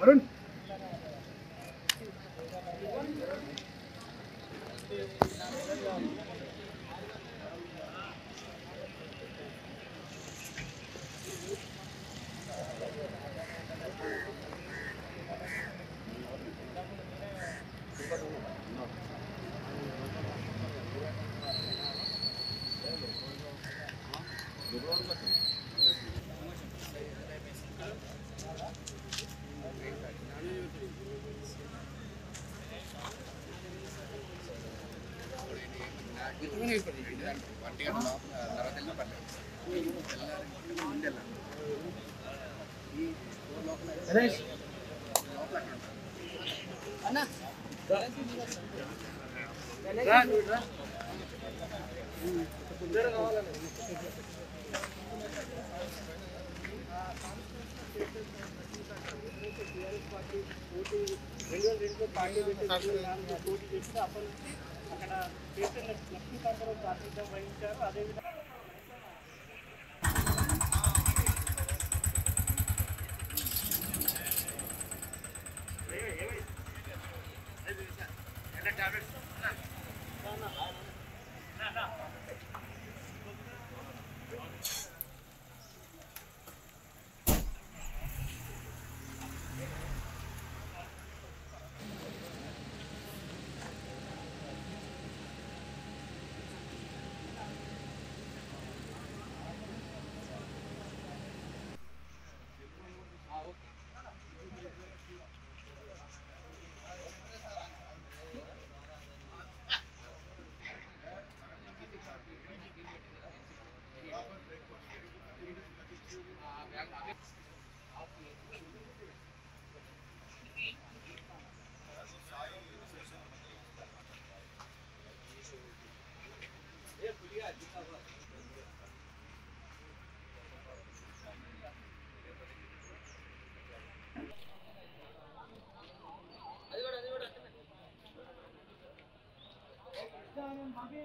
Arın. വണ്ടികളുള്ള നിറഞ്ഞെല്ലാം പറഞ്ഞു എല്ലാവരും മുന്നിലല്ല ഈ ലോക്കലാക്കി లోపల కావాలి పార్టీ రెండు రెండు పార్టీ పెట్టి అప్పుడు అక్కడ లాగొద్దు అన్ని రిటర్న్ చేసేసుకోవాలి అరుణ్ నరేష్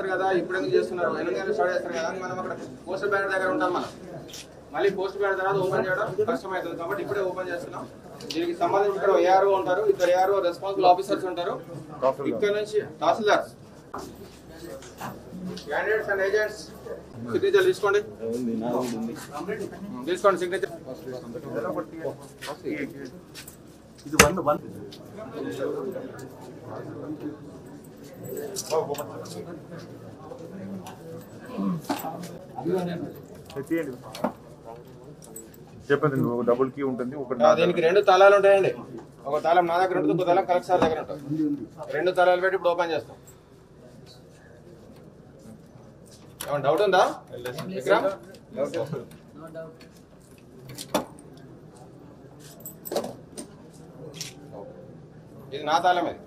చేస్తారు కదా ఇప్పుడు ఎందుకు చేస్తున్నారు? ఎనిమిది గంటలు స్టార్ట్ చేస్తారు కదా అని మనం అక్కడ పోస్టల్ బ్యానర్ దగ్గర ఉంటాం మనం. మళ్ళీ పోస్ట్ బ్యానర్ తర్వాత ఓపెన్ చేయడం కష్టం అవుతుంది కాబట్టి ఇప్పుడే ఓపెన్ చేస్తున్నాం. దీనికి సంబంధించి ఇక్కడ ఏఆర్ఓ ఉంటారు ఇద్దరు ఏఆర్ఓ రెస్పాన్సిబుల్ ఆఫీసర్స్ ఉంటారు. ఇక్కడ నుంచి tahsildars. Candidates and agents signature తీసుకోండి. తీసుకోండి సిగ్నేచర్ ఇది వన్ వన్. చెప్పండి నువ్వు డబుల్ కీ ఉంటుంది ఒకటి ఆ, దీనికి రెండు తాళాలు ఉంటాయండి. ఒక తాళం నా దగ్గర ఉంటుంది ఒక తాళం కలెక్టర్ సార్ దగ్గర ఉంటుంది. రెండు తాళాలు పెట్టి ఇప్పుడు ఓపెన్ చేస్తాం. ఏమన్నా డౌట్ ఉందా? విక్రమ్? ఇది నా తాళం ఇది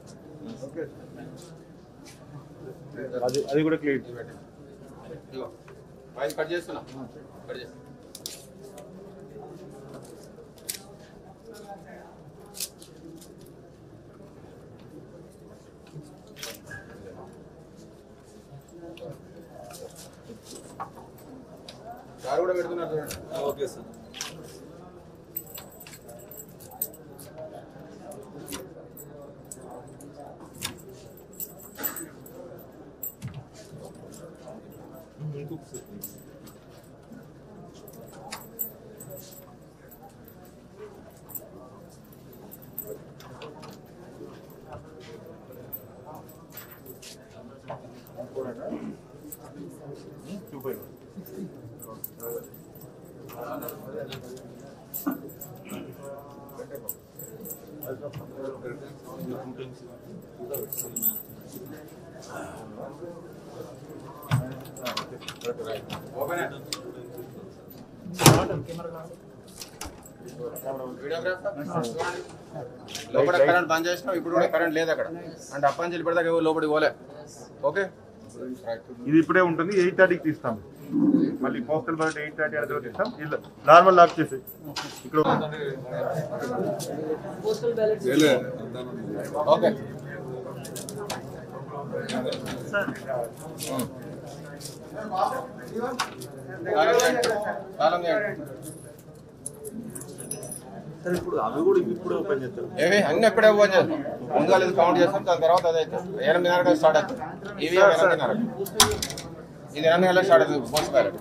అది అది కూడా క్లియర్ వాయిస్ కట్ చేస్తున్నా. కట్ చేస్తున్నా సార్ కూడా పెడుతున్నారు చూడండి. Okay sir. చూపాయి ఓపెన్ లోపల కరెంట్ బంద్ చేసినాం ఇప్పుడు కూడా కరెంట్ లేదు అక్కడ. అంటే అప్పని చెప్పి ఇప్పటిదాకా ఎవరు లోపలికి పోలే. ఓకే ఇది ఇప్పుడే ఉంటుంది ఎయిట్ థర్టీకి తీస్తాం. మళ్ళీ పోస్టల్ బ్యాలెట్ ఎయిట్ థర్టీ అది తీస్తాం ఇలా నార్మల్ లాక్ చేసి. ఇక్కడ ఇప్పుడు అవి కూడా ఇప్పుడు ఓపెన్ చేస్తారు. ఏవి? అన్ని ఎప్పుడే ఓపెన్ చేస్తాం. ముందుగా ఇది కౌంట్ చేస్తాం. దాని తర్వాత అదైతే. ఎనిమిదిన్నరకు స్టార్ట్ అవుతుంది. ఇవి ఎనిమిదిన్నరకు ఇది ఎనిమిది గంటలకు స్టార్ట్ అవుతుంది పోస్ట్ బ్యాలెట్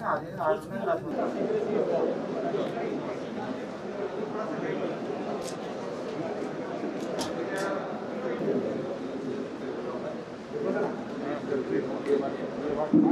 Thank